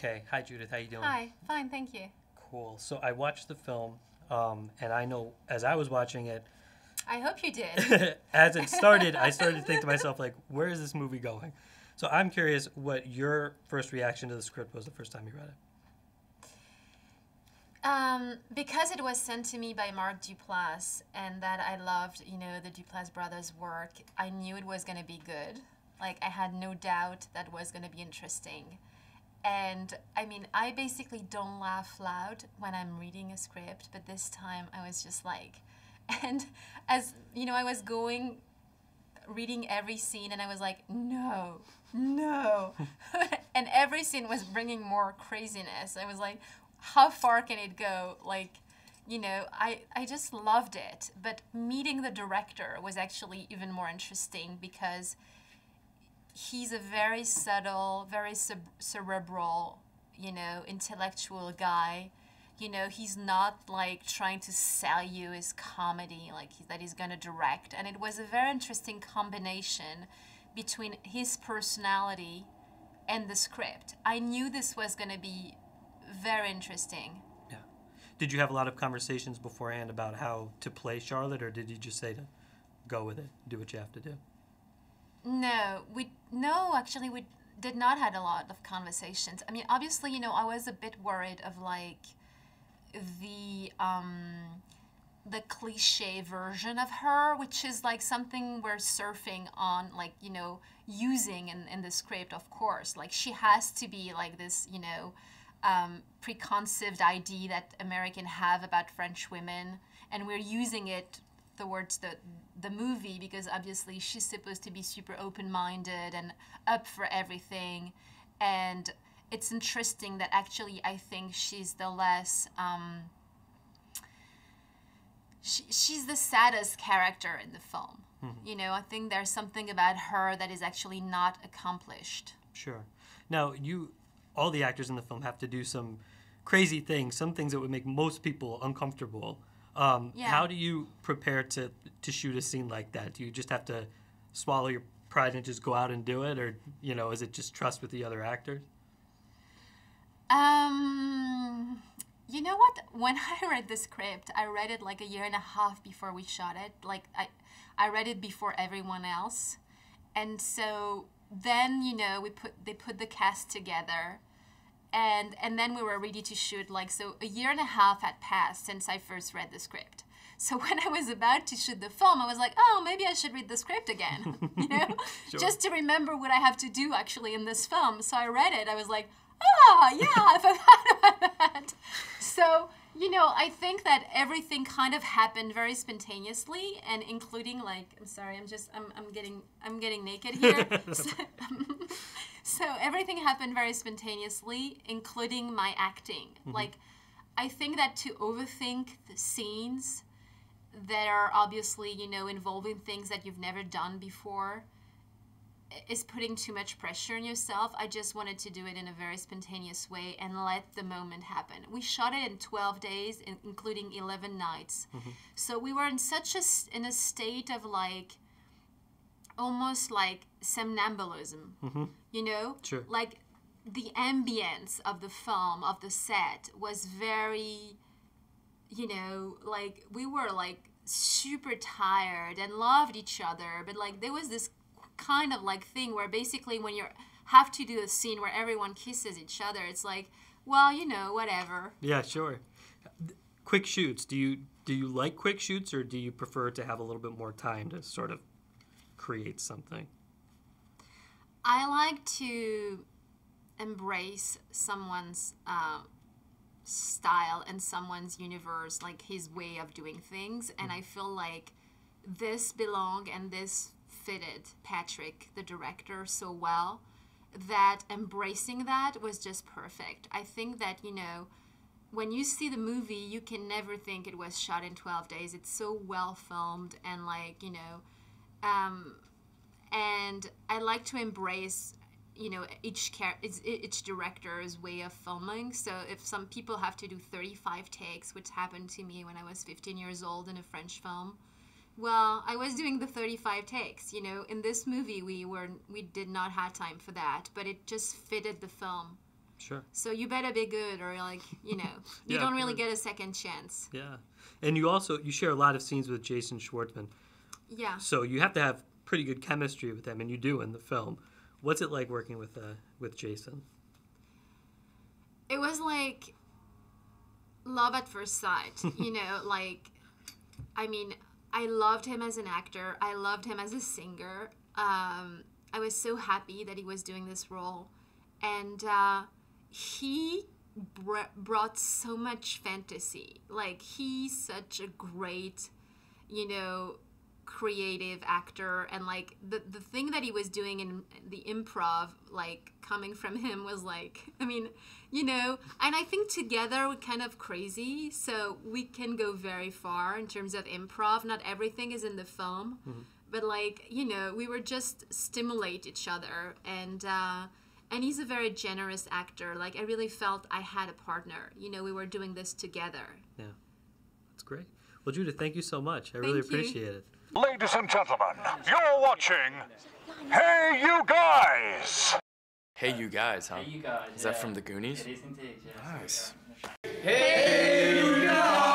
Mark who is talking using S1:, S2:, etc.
S1: Okay. Hi, Judith. How you doing?
S2: Hi, fine, thank you.
S1: Cool. So I watched the film, um, and I know as I was watching it,
S2: I hope you did.
S1: as it started, I started to think to myself, like, where is this movie going? So I'm curious what your first reaction to the script was the first time you read it.
S2: um, because it was sent to me by Mark Duplass and that I loved, you know, the Duplass brothers' work, I knew it was going to be good. Like, I had no doubt that was going to be interesting. And I mean, I basically don't laugh loud when I'm reading a script, but this time I was just like, and as you know, I was going reading every scene and I was like, no, no. and every scene was bringing more craziness. I was like, how far can it go? Like, you know, I, I just loved it. But meeting the director was actually even more interesting because he's a very subtle, very cere- cerebral, you know, intellectual guy. You know, he's not like trying to sell you his comedy, like he, that he's going to direct. And it was a very interesting combination between his personality and the script. I knew this was going to be very interesting.
S1: Yeah. Did you have a lot of conversations beforehand about how to play Charlotte, or did you just say to go with it, do what you have to do?
S2: No, we no actually we did not had a lot of conversations. I mean, obviously, you know, I was a bit worried of like the um the cliche version of her, which is like something we're surfing on, like, you know, using in, in the script, of course. Like, she has to be like this, you know, um, preconceived idea that American have about French women, and we're using it towards the the movie because obviously she's supposed to be super open-minded and up for everything, and it's interesting that actually I think she's the less. Um, she, she's the saddest character in the film. You know, I think there's something about her that is actually not accomplished.
S1: Sure. Now, you, all the actors in the film have to do some crazy things, some things that would make most people uncomfortable. Um,
S2: Yeah.
S1: How do you prepare to to shoot a scene like that? Do you just have to swallow your pride and just go out and do it, or you know, is it just trust with the other actors?
S2: Um, you know what? When I read the script, I read it like a year and a half before we shot it. Like I, I read it before everyone else, and so then you know we put they put the cast together, and and then we were ready to shoot. Like so, a year and a half had passed since I first read the script. So when I was about to shoot the film, I was like, oh, maybe I should read the script again, you know,
S1: Sure.
S2: just to remember what I have to do actually in this film. So I read it. I was like, oh, yeah, I forgot about that. So, you know, I think that everything kind of happened very spontaneously and including like, I'm sorry, I'm just, I'm, I'm getting, I'm getting naked here. so, um, so everything happened very spontaneously, including my acting. Mm-hmm. Like, I think that to overthink the scenes that are obviously, you know, involving things that you've never done before is putting too much pressure on yourself. I just wanted to do it in a very spontaneous way and let the moment happen. We shot it in 12 days, including 11 nights. Mm-hmm. So we were in such a in a state of like almost like somnambulism. Mm-hmm. You know? Like the ambience of the film of the set was very you know, like we were like super tired and loved each other, but like there was this kind of like thing where basically when you have to do a scene where everyone kisses each other, it's like, well, you know, whatever.
S1: Yeah, sure. Quick shoots. Do you do you like quick shoots, or do you prefer to have a little bit more time to sort of create something?
S2: I like to embrace someone's uh, style and someone's universe, like his way of doing things. And I feel like this belonged and this fitted Patrick, the director, so well that embracing that was just perfect. I think that, you know, when you see the movie, you can never think it was shot in 12 days. It's so well filmed and, like, you know, um, and I like to embrace you know each each director's way of filming so if some people have to do 35 takes which happened to me when I was 15 years old in a French film well I was doing the 35 takes you know in this movie we were we did not have time for that but it just fitted the film
S1: Sure.
S2: So you better be good, or like you know, you
S1: Yeah,
S2: don't really get a second chance.
S1: Yeah. And you also you share a lot of scenes with Jason Schwartzman.
S2: Yeah.
S1: So you have to have pretty good chemistry with him and you do in the film. What's it like working with uh, with Jason?
S2: it was like love at first sight you know like i mean i loved him as an actor i loved him as a singer um, i was so happy that he was doing this role and uh, he br- brought so much fantasy like he's such a great you know creative actor and like the the thing that he was doing in the improv like coming from him was like i mean you know and i think together we're kind of crazy so we can go very far in terms of improv not everything is in the film but like you know we were just stimulate each other and uh and he's a very generous actor like i really felt i had a partner you know we were doing this together
S1: Yeah. That's great. Well, Judith, thank you so much. I really
S2: Thank you.
S1: appreciate it.
S3: Ladies and gentlemen, you're watching Hey You Guys!
S4: Hey, you guys, huh?
S5: You guys.
S4: Is that
S5: yeah.
S4: from the Goonies?
S5: It is indeed, yeah.
S4: Nice.
S5: Hey, you guys!